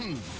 Hmm.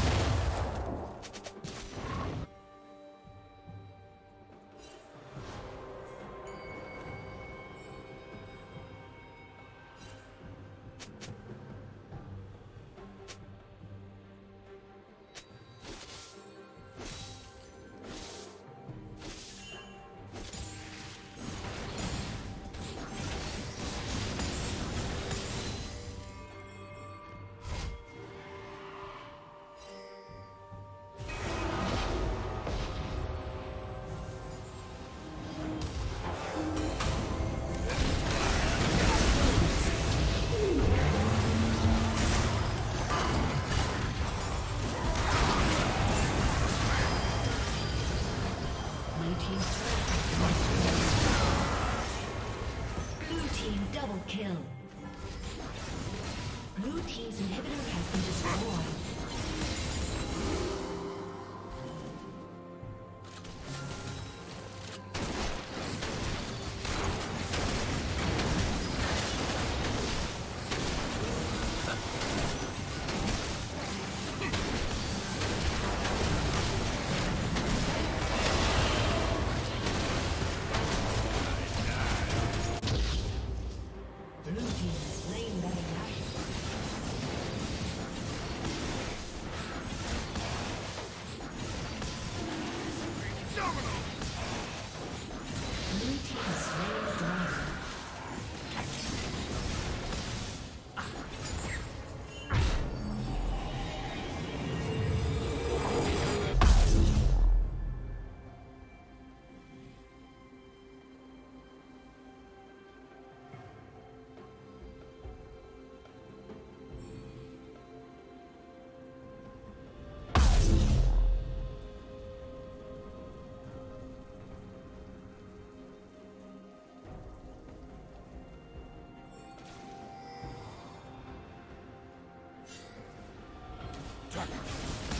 Attack!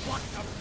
What the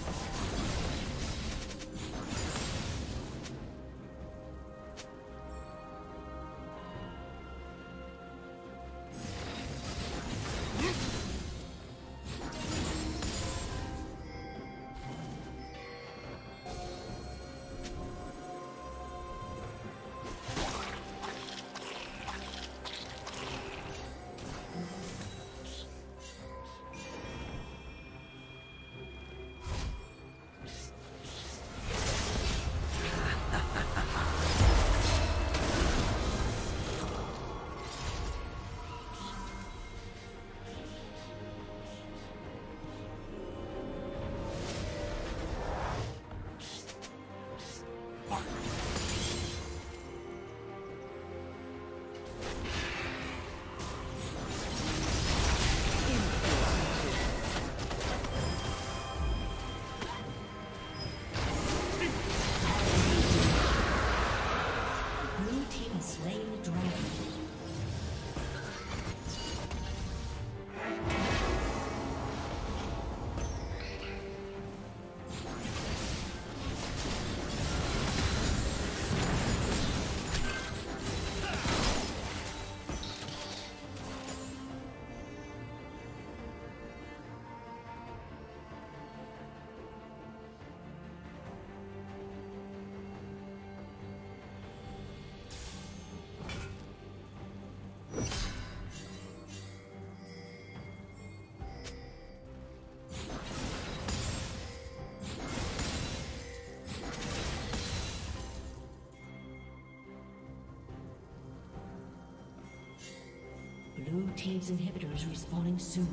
Blue team's inhibitor is respawning soon.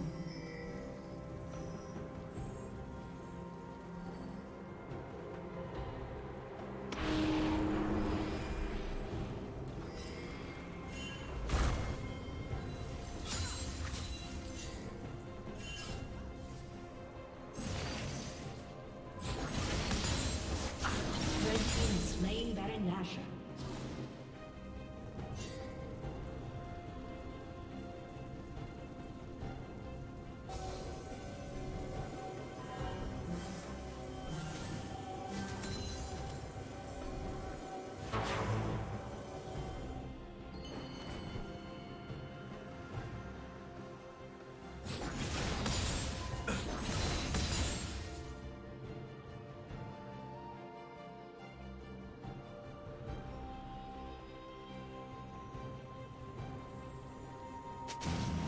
Red team is slaying Baron Nashor. あ!